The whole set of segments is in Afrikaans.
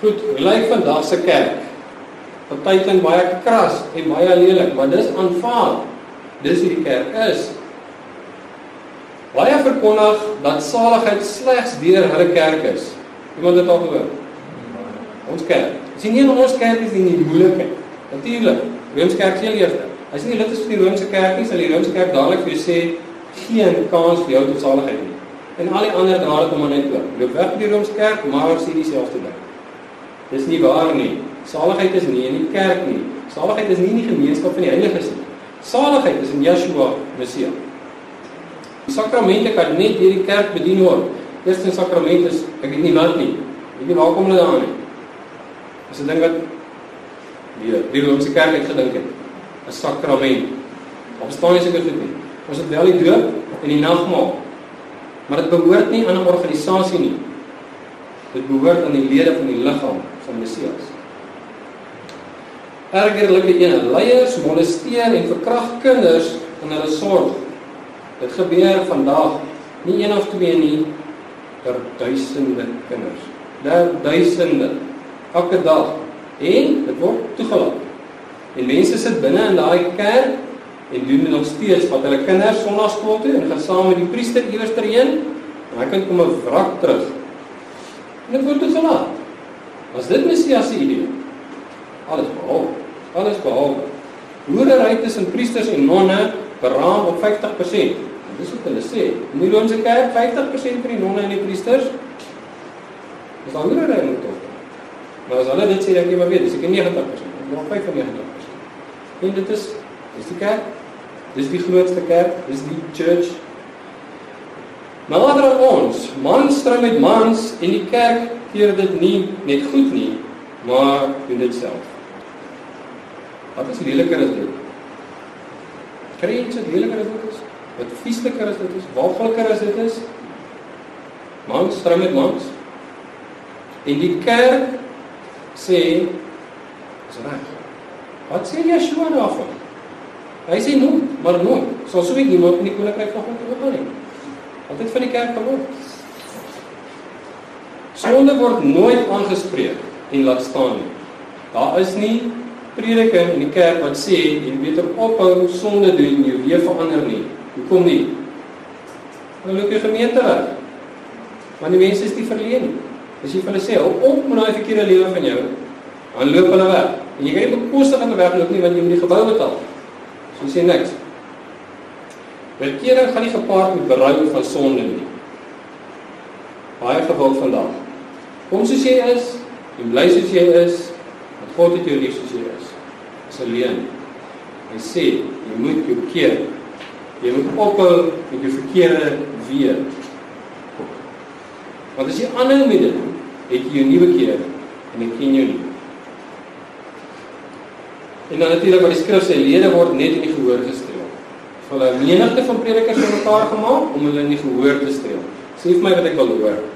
Goed, hoe lyk vandag se kerk? Party klink baie kras en baie lelik, maar dis aanvaar. Dis hoe die kerk is. Baie verkondig dat saligheid slegs deur hulle kerk is. Iemand het al gehoor? Ons kerk. Sien nie ons kerk is nie die moeilikheid. Natuurlik, Romeinse kerk sê eerste. As jy nie lid is van die Romeinse kerk nie, sal die Romeinse kerk dadelik vir jou sê geen kans vir jou tot saligheid nie. En al die ander dra dit om aan net oor. Loop weg by die Romeinse kerk, maar sê dieselfde ding. Dis nie waar nie. Saligheid is nie in die kerk nie. Saligheid is nie in die gemeenskap van die heiliges nie. Saligheid is in Yeshua Messia. Die sakramente kan net deur die kerk bedien word. Eerste sakrament is ek weet nie wat nie. Weet nie waar kom hulle daaraan nie. Dis 'n ding wat die die Romeinse kerk het gedink het. 'n Sakrament. Of staan jy seker goed nie. Ons het wel die doop en die nagmaal. Maar dit behoort nie aan 'n organisasie nie. Dit behoort aan die lede van die liggaam van Messias. Ergerlike ene, leiers molesteer en verkragt kinders in hulle sorg. Dit gebeur vandag nie een of twee nie, ter duisende kinders. Daar duisende elke dag en dit word toegelaat. En mense sit binne in daai kerk en doen nog steeds wat hulle kinders sonnaarskool toe en gaan saam met die priester iewers terheen en hy kan kom 'n wrak terug. En dit word toegelaat. Was dit Messias se idee? Alles behalwe. Alles behalwe. Hoerery tussen priesters en nonne beraam op 50%. Dis wat hulle sê. In die Romeinse kerk 50% vir die nonne en die priesters. Dis al hoerery moet tog. Maar as hulle dit sê, dan jy maar weet, dis ek 90%. Nog 95%. En dit is dis die kerk. Dis die grootste kerk, dis die church. Nader aan ons, mans stry met mans en die kerk keer dit nie net goed nie, maar doen dit self. Wat is leliker as dit? Iets wat leliker as dit is? Wat viesliker as dit is? Waafliker as dit is? Mans stry met mans. En die kerk sê is reg. Wat sê Yeshua daarvan? Hy sê nooit, maar nooit. Sal sou ek iemand in die koninkryk van God oorgaan nie. Wat het van die kerk geword? Sonde word nooit aangespreek en laat staan nie. Daar is nie prediking in die kerk wat sê jy moet ophou sonde doen en jou lewe verander nie. Hoekom nie? Want loop jy gemeente weg. Want die mense is nie verleen nie. As jy vir hulle sê hou op met daai verkeerde lewe van jou, dan loop hulle weg. En jy kan nie bekostig hulle wegloop nie want jy moet die gebou betaal. So sê niks. Verkering gaan nie gepaard met berou van sonde nie. Baie gewild vandag. Kom soos jy is, en bly soos jy is, want God het jou lief soos jy is. Dis alleen. Hy sê jy moet jou keer. Jy moet ophou met jou verkeerde weer. Want as jy aanhou met dit, het jy 'n nuwe keer en ek ken jou nie. En dan natuurlik wat die skrif sê, lede word net in die gehoor gestreel. Hulle 'n menigte van predikers van mekaar gemaak om hulle in die gehoor te streel. Sê vir my wat ek wil hoor.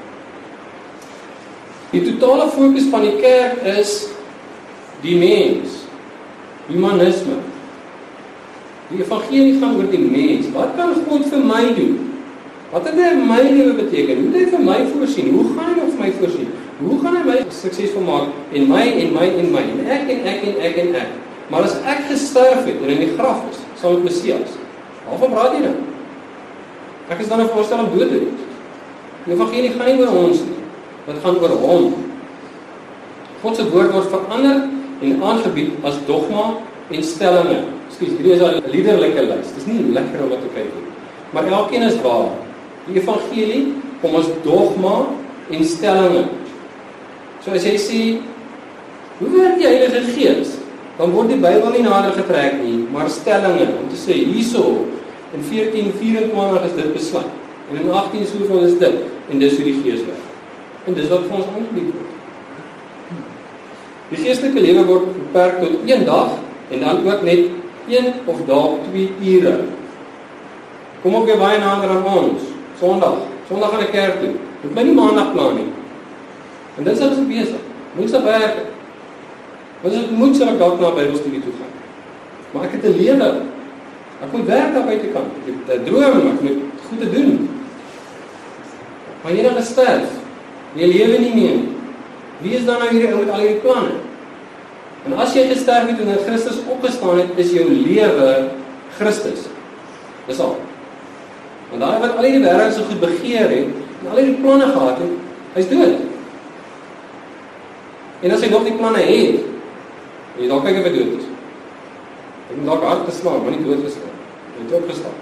Die totale fokus van die kerk is die mens. Humanisme. Die evangelie gaan oor die mens. Wat kan God vir my doen? Wat het hy in my lewe beteken? Hoe het hy vir my voorsien? Hoe gaan hy vir my voorsien? Hoe gaan hy my suksesvol maak en my en my en my en ek en ek en ek en ek? Maar as ek gesterf het en in die graf is, saam met Messias, waarvan praat jy nou? Ek is dan 'n voorstel om dood te wees. Die evangelie gaan nie oor ons nie. Dit gaan oor hom. God se woord word verander en aangebied as dogma en stellings. Skus, hierdie is 'n liderlike lys. Dis nie lekker om te kyk nie. Maar elkeen is waar. Die evangelie kom as dogma en stellings. So as jy sê, hoe werk die Heilige Gees? Dan word die Bybel nie nader getrek nie, maar stellings om te sê hierso in 1424 is dit besluit. En in 18 soveel is dit en dis hoe die Gees werk. En dis wat vir ons aangebied word. Die geestelike lewe word beperk tot een dag en dan ook net een of dalk 2 ure. Kom ook weer baie nader aan ons. Sondag. Sondag gaan ek kerk toe. Moet my nie maandag plan nie. En dis alles besig. Moes op werk. Want dit moet ek dalk na Bybelstudie toe gaan. Maar ek het 'n lewe. Ek moet werk daar buitekant. Ek het 'n droom, ek moet goed te doen. Maar jy dan gesterf. Jy lewe nie meer nie. Wie is dan nou hierdie ou met al hierdie planne? En as jy gesterf het en in Christus opgestaan het, is jou lewe Christus. Dis al. Want daai wat al hierdie wêreld so goed begeer het, en al hierdie planne gehad het, hy's dood. En as hy nog die planne het, jy dalk kyk of hy dood is. Hy het dalk hard geslaan, maar nie dood geslaan. Hy het opgestaan.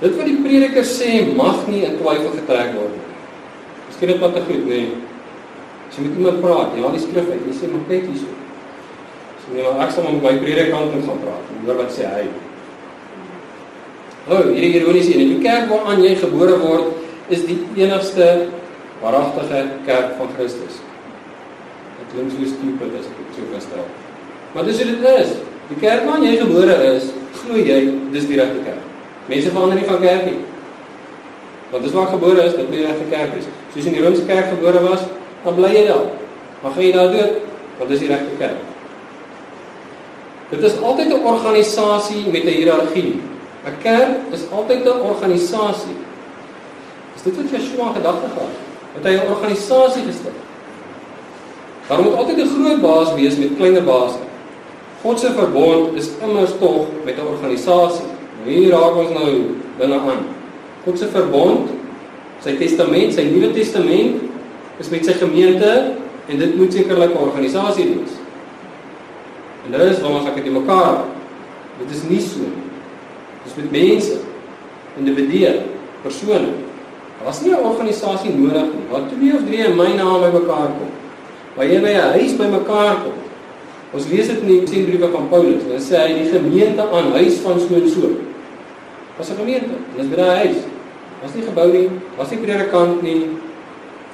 Dit wat die prediker sê mag nie in twyfel getrek word nie. Miskien dit wat te goed, nee. As jy met iemand praat, jy haal die skrif uit, jy sê maar kyk hierso. So nee, ek sal met my predikant gaan praat en hoor wat sê hy. Nou, hierdie ironiese een, die kerk waaraan jy gebore word, is die enigste waaragtige kerk van Christus. Dit klink so stupid as ek so verstel. Maar dis hoe dit is. Die kerk waarin jy gebore is, glo jy dis die regte kerk. Mense verander nie van kerk nie. Want dis waar gebore is, dit moet die regte kerk wees. Soos in die Romeinse kerk gebore was, dan bly jy daar. Maar gaan jy daar dood? Want dis die regte kerk. Dit is altyd 'n organisasie met 'n hiërargie. 'n Kerk is altyd 'n organisasie. Is dit wat Yeshua gedagte gehad het? Dat hy 'n organisasie gestig. Daar moet altyd 'n groot baas wees met kleiner baase. God se verbond is immers tog met 'n organisasie. Hier raak ons nou binne aan. God se verbond, sy testament, sy Nuwe Testament is met sy gemeente en dit moet sekerlik 'n organisasie wees. En dit is waar ons ek dit mekaar. Dit is nie so nie. Dit is met mense, individue, persone. Daar's nie 'n organisasie nodig nie. Waar twee of drie in my naam by mekaar kom. Waar jy by 'n huis by mekaar kom. Ons lees dit in die sendbriewe van Paulus. Dan sê hy die gemeente aan huis van so en so. Was 'n gemeente. Dis by daai huis. Was nie gebou nie, was nie predikant nie,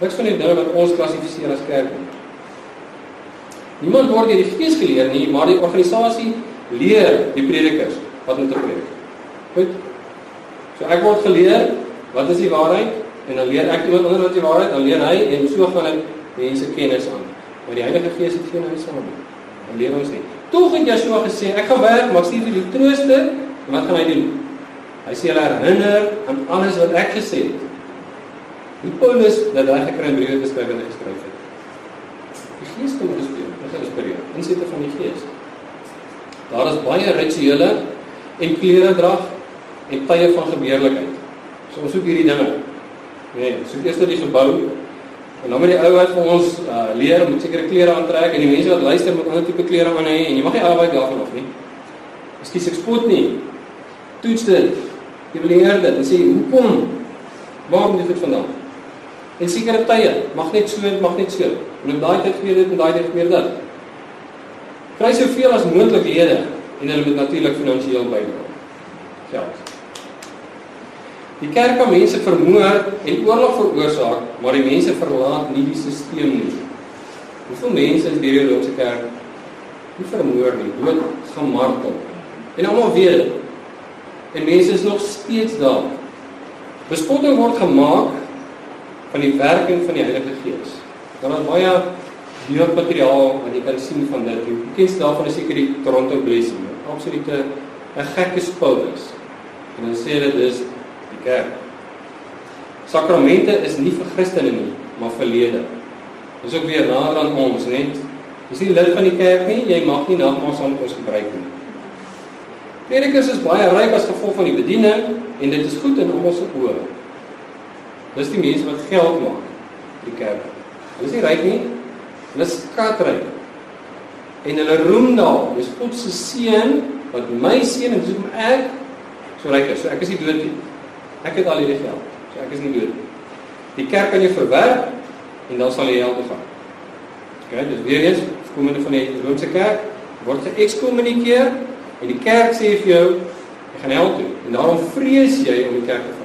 Niks van die dinge wat ons klassifiseer as kerk nie. Niemand word deur die Gees geleer nie, maar die organisasie leer die predikers wat om te predik. Goed. So ek word geleer wat is die waarheid en dan leer ek iemand anders wat die waarheid, dan leer hy en so gaan ek mense kennis aan. Maar die Heilige Gees het geen huis nie. Dan leer ons nie. Tog het Yeshua gesê, ek gaan werk, maar stuur vir die trooster. En wat gaan hy doen? Hy sê hulle herinner aan alles wat ek gesê het. Die Paulus dat hy gekry briewe geskryf en geskryf het. Die Gees kom gespeel, dit is inspireer, insette van die Gees. Daar is baie rituele en kleredrag en tye van gebeurlikheid. So ons soek hierdie dinge. Nee, soek eers die gebou en dan moet die ou wat vir ons uh, leer moet sekere klere aantrek en die mense wat luister moet ander tipe klere aan hê en jy mag nie albei daarvan af nie. Miskien ek spot nie. Toets dit. Evalueer dit en sê hoekom? Waar kom dit goed vandaan? en sekere tye mag net so mag net so. En op daai tyd gebeur dit en daai tyd gebeur dit. Kry soveel as moontlik lede en hulle moet natuurlik finansiëel bydra. Geld. Die kerk kan mense vermoor en oorlog veroorsaak maar die mense verlaat nie die stelsel nie. Hoeveel mense is deur die Romeinse kerk nie vermoor nie dood gemartel. En almal weet dit en mense is nog steeds daar bespotting word gemaak van die werking van die Heilige Gees. Dan is baie beeldmateriaal wat jy kan sien van dit. Die bekendste daarvan is seker die Toronto Blessing. Absolute 'n gekke Paulus. En dan sê dit is die kerk. Sakramente is nie vir Christene nie, maar vir lede. Dis ook weer nader aan ons, net. Dis nie lid van die kerk nie, jy mag nie nagmaal saam met ons gebruik nie. Predikers is baie ryk as gevolg van die bediening en dit is goed in se oë. Dis die mense wat geld maak die kerk. Hulle is nie ryk nie. Hulle is skatryk. En hulle roem daar, dis God se seën wat my seën en dis hoekom ek so ryk is. So ek is nie dood nie. Ek het al hierdie geld. So ek is nie dood nie. Die kerk kan jou verwerp en dan sal jy hel toe gaan. OK, dis weer eens komende van die Romeinse kerk word geëkskommunikeer en die kerk sê vir jou jy gaan hel toe en daarom vrees jy om die kerk te